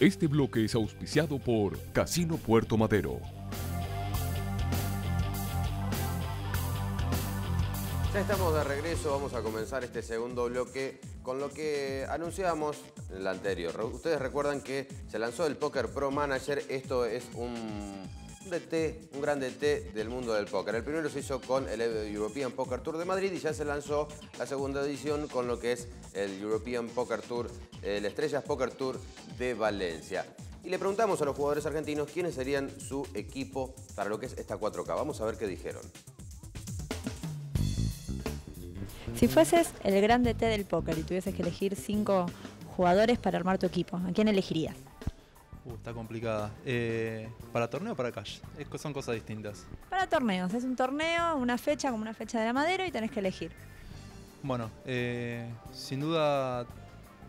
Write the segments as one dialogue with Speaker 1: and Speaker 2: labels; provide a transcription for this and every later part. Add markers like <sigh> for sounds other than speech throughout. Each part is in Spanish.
Speaker 1: Este bloque es auspiciado por Casino Puerto Madero.
Speaker 2: Ya estamos de regreso, vamos a comenzar este segundo bloque con lo que anunciamos en el anterior. Ustedes recuerdan que se lanzó el Poker Pro Manager, esto es un DT, un gran DT del mundo del póker. El primero se hizo con el European Poker Tour de Madrid y ya se lanzó la segunda edición con lo que es el European Poker Tour, el Estrellas Poker Tour de Valencia. Y le preguntamos a los jugadores argentinos quiénes serían su equipo para lo que es esta 4K. Vamos a ver qué dijeron.
Speaker 3: Si fueses el gran DT del póker y tuvieses que elegir cinco jugadores para armar tu equipo, ¿a quién elegirías?
Speaker 4: Está complicada. Eh, ¿Para torneo o para cash? son cosas distintas.
Speaker 3: Para torneos. Es un torneo, una fecha como una fecha de la madera y tenés que elegir.
Speaker 4: Bueno, eh, sin duda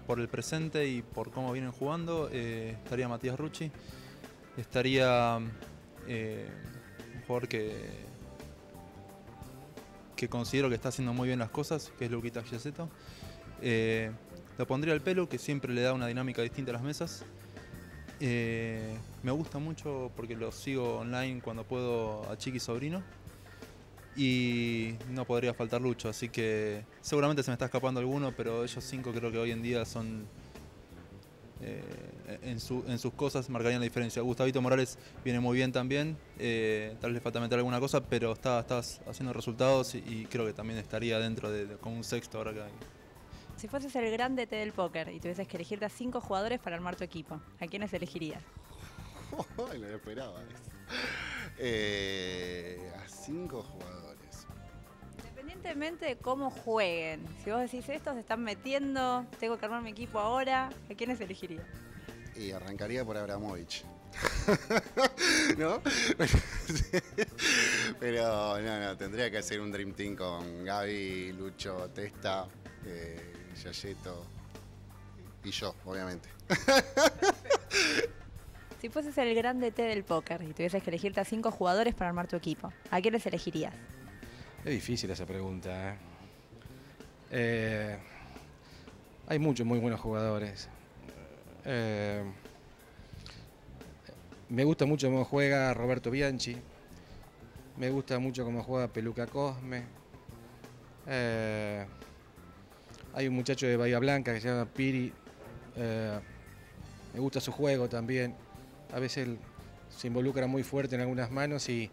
Speaker 4: por el presente y por cómo vienen jugando, eh, estaría Matías Rucci. Estaría un jugador que, que considero que está haciendo muy bien las cosas, que es Luquita Giaceto. lo pondría al pelo, que siempre le da una dinámica distinta a las mesas. Eh, me gusta mucho porque lo sigo online cuando puedo a Chiqui Sobrino. Y no podría faltar Lucho, así que seguramente se me está escapando alguno, pero ellos cinco creo que hoy en día son eh, en, sus cosas marcarían la diferencia. Gustavito Morales viene muy bien también, eh, tal vez le falta meter alguna cosa, pero está, haciendo resultados y, creo que también estaría dentro de, con un sexto ahora que hay.
Speaker 3: Si fueses el grande T del póker y tuvieses que elegirte a cinco jugadores para armar tu equipo, ¿a quiénes elegirías? <laughs>
Speaker 5: Ay, lo esperaba eh, a cinco jugadores.
Speaker 3: Independientemente de cómo jueguen, si vos decís estos se están metiendo, tengo que armar mi equipo ahora, ¿a quiénes elegirías?
Speaker 5: Y arrancaría por Abramovich. <laughs> ¿No? <laughs> Pero no, no, tendría que hacer un Dream Team con Gaby, Lucho, Testa. Eh, Yayeto y yo, obviamente.
Speaker 3: Si fueses el grande T del póker y tuvieses que elegirte a cinco jugadores para armar tu equipo, ¿a quiénes elegirías?
Speaker 6: Es difícil esa pregunta. ¿eh? Eh, hay muchos muy buenos jugadores. Eh, me gusta mucho cómo juega Roberto Bianchi. Me gusta mucho cómo juega Peluca Cosme. Hay un muchacho de Bahía Blanca que se llama Piri. Eh, me gusta su juego también. A veces se involucra muy fuerte en algunas manos y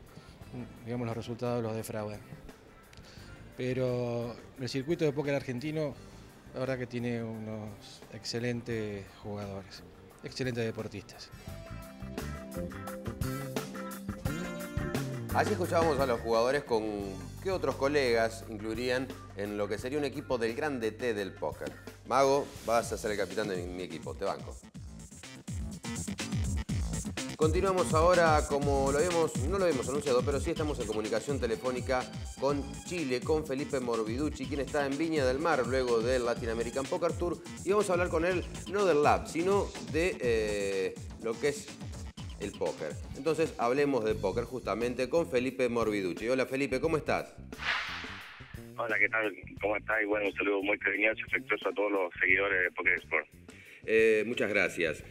Speaker 6: digamos los resultados los defraudan. Pero el circuito de póker argentino, la verdad que tiene unos excelentes jugadores, excelentes deportistas.
Speaker 2: Allí escuchábamos a los jugadores con qué otros colegas incluirían en lo que sería un equipo del grande T del póker. Mago, vas a ser el capitán de mi, equipo, te banco. Continuamos ahora, como lo habíamos, no lo habíamos anunciado, pero sí estamos en comunicación telefónica con Chile, con Felipe Morbiducci, quien está en Viña del Mar luego del Latin American Poker Tour. Y vamos a hablar con él no del lab, sino de eh, lo que es el póker. Entonces hablemos de póker justamente con Felipe Morbiducci. Hola Felipe, ¿cómo estás?
Speaker 7: Hola, ¿qué tal? ¿Cómo estás? Y bueno, un saludo muy cariñoso y afectuoso a todos los seguidores de Poker Sport.
Speaker 2: Eh, muchas gracias.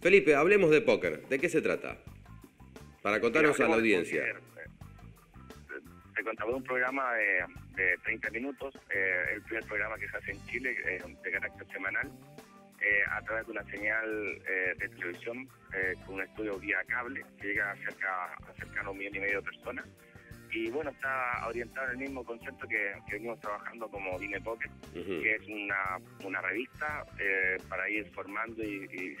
Speaker 2: Felipe, hablemos de póker. ¿De qué se trata? Para contarnos a la audiencia. Eh,
Speaker 7: te contamos un programa de, 30 minutos, eh, el primer programa que se hace en Chile, de carácter semanal, eh, a través de una señal eh, de televisión eh, con un estudio vía cable que llega cerca, a cercano a un millón y medio de personas. Y bueno, está orientado en el mismo concepto que, venimos trabajando como Dime Pocket, que es una, una revista para ir formando y,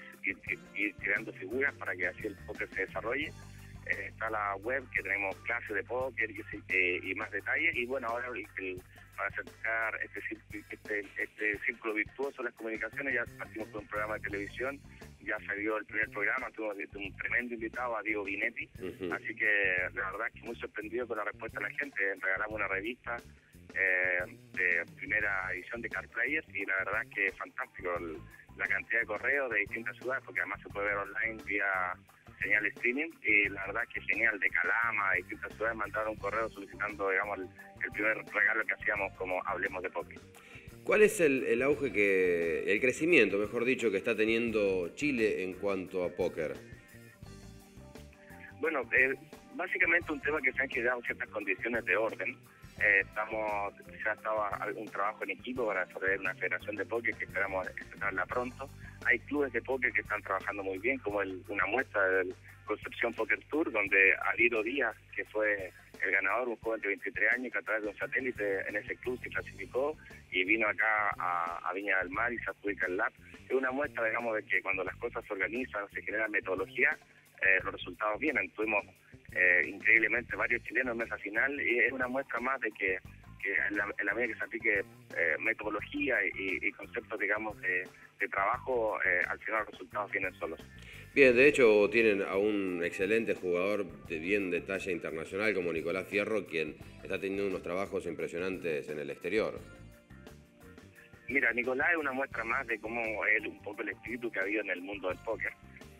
Speaker 7: ir creando figuras para que así el póker se desarrolle. está la web que tenemos clases de póker y, más detalles. Y bueno, ahora el para acercar este, este, este círculo virtuoso de las comunicaciones. Ya partimos con un programa de televisión, ya salió el primer programa, tuvimos un tremendo invitado a Diego Vinetti, así que la verdad es que muy sorprendido con la respuesta de la gente. Regalamos una revista eh, de primera edición de Car Players y la verdad es que es fantástico la cantidad de correos de distintas ciudades, porque además se puede ver online vía señal streaming y la verdad que genial, de Calama, de distintas ciudades mandaron un correo solicitando, digamos, el, primer regalo que hacíamos como Hablemos de Poker.
Speaker 2: ¿Cuál es el, el auge que, el crecimiento, mejor dicho, que está teniendo Chile en cuanto a póker?
Speaker 7: Bueno, eh, básicamente un tema que se han quedado ciertas condiciones de orden. Eh, estamos, ya estaba un trabajo en equipo para desarrollar una federación de póker que esperamos estrenarla pronto. Hay clubes de póker que están trabajando muy bien, como el- una muestra del Concepción Poker Tour, donde Alido Díaz, que fue el ganador, un joven de 23 años que a través de un satélite en ese club se clasificó y vino acá a, a Viña del Mar y se adjudica el LAP. Es una muestra, digamos, de que cuando las cosas se organizan, se genera metodología, eh, los resultados vienen. Tuvimos eh, increíblemente varios chilenos en mesa final y es una muestra más de que, que en, la, en la medida que se aplique eh, metodología y, y conceptos, digamos, de, de trabajo, eh, al final los resultados vienen solos.
Speaker 2: Bien, de hecho tienen a un excelente jugador de bien de talla internacional como Nicolás Fierro, quien está teniendo unos trabajos impresionantes en el exterior.
Speaker 7: Mira, Nicolás es una muestra más de cómo es un poco el espíritu que ha habido en el mundo del póker.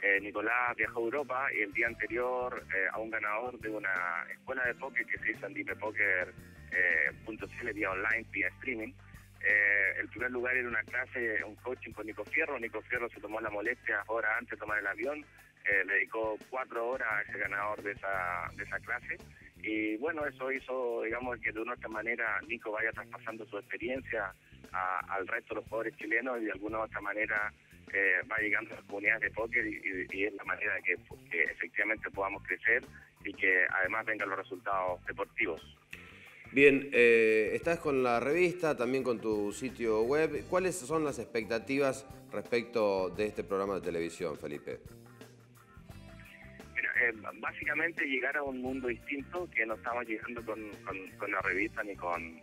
Speaker 7: Eh, Nicolás viajó a Europa y el día anterior eh, a un ganador de una escuela de póker que se hizo en dimepoker.cl vía online, vía streaming. Eh, el primer lugar era una clase, un coaching con Nico Fierro. Nico Fierro se tomó la molestia horas antes de tomar el avión. eh, le dedicó cuatro horas a ese ganador de esa, de esa clase. Y bueno, eso hizo, digamos, que de una u otra manera Nico vaya traspasando su experiencia a- al resto de los jugadores chilenos y de alguna u otra manera eh, va llegando a las comunidades de póker y, y- y es la manera de que, que efectivamente podamos crecer y que además vengan los resultados deportivos.
Speaker 2: Bien, eh, estás con la revista, también con tu sitio web. ¿Cuáles son las expectativas respecto de este programa de televisión, Felipe?
Speaker 7: Mira, eh, básicamente llegar a un mundo distinto que no estamos llegando con, la revista ni con,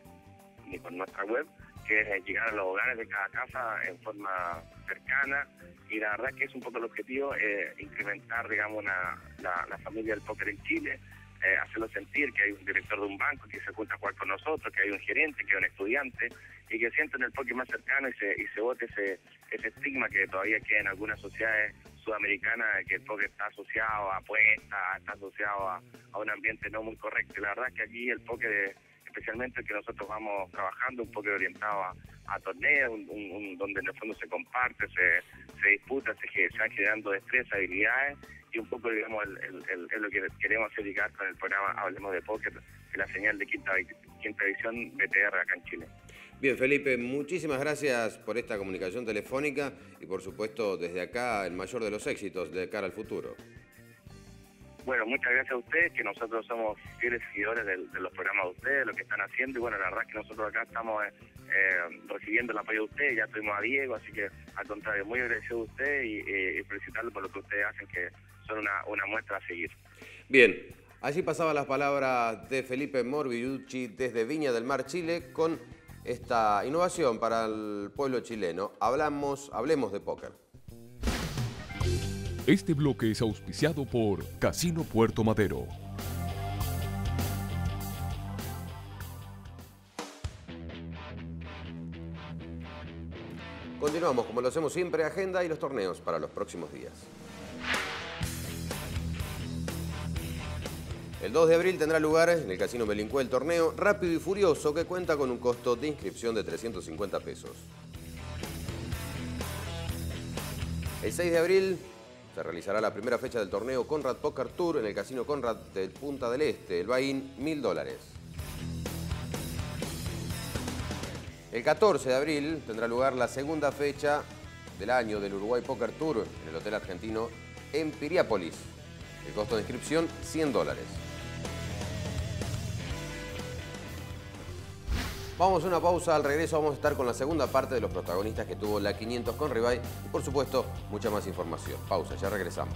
Speaker 7: ni con nuestra web, que es eh, llegar a los hogares de cada casa en forma cercana y la verdad que es un poco el objetivo, eh, incrementar, digamos, la, la familia del póker en Chile, eh, hacerlo sentir que hay un director de un banco que se junta a con nosotros, que hay un gerente, que hay un estudiante y que sienten el póker más cercano y se, y se bote ese, ese estigma que todavía queda en algunas sociedades sudamericanas de que el póker está asociado a apuestas, está asociado a, a un ambiente no muy correcto. La verdad es que aquí el póker, eh, especialmente que nosotros vamos trabajando, un póker orientado a, a torneos, un- donde en el fondo se comparte, se, se disputa, se, se van generando destrezas, habilidades y un poco, digamos, el, lo que queremos hacer llegar con el programa Hablemos de Póker, que la señal de quinta, quinta edición BTR acá en Chile.
Speaker 2: Bien, Felipe, muchísimas gracias por esta comunicación telefónica y por supuesto desde acá el mayor de los éxitos de cara al futuro.
Speaker 7: Bueno, muchas gracias a ustedes, que nosotros somos fieles seguidores de, los programas de ustedes, lo que están haciendo, y bueno, la verdad es que nosotros acá estamos eh, eh, recibiendo el apoyo de ustedes, ya tuvimos a Diego, así que al contrario, muy agradecido de ustedes y, y, y felicitarlos por lo que ustedes hacen, que son una, una muestra a seguir.
Speaker 2: Bien, allí pasaban las palabras de Felipe Morbiucci desde Viña del Mar, Chile, con esta innovación para el pueblo chileno. Hablamos, hablemos de póker.
Speaker 1: Este bloque es auspiciado por Casino Puerto Madero.
Speaker 2: Continuamos, como lo hacemos siempre, agenda y los torneos para los próximos días. El 2 de abril tendrá lugar en el Casino Melincue el torneo Rápido y Furioso que cuenta con un costo de inscripción de 350 pesos. El 6 de abril se realizará la primera fecha del torneo Conrad Poker Tour en el Casino Conrad de Punta del Este, el Bain, 1000 dólares. El 14 de abril tendrá lugar la segunda fecha del año del Uruguay Poker Tour en el Hotel Argentino en Piriápolis. El costo de inscripción 100 dólares. Vamos a una pausa, al regreso vamos a estar con la segunda parte de los protagonistas que tuvo la 500 con Ribay y por supuesto mucha más información. Pausa, ya regresamos.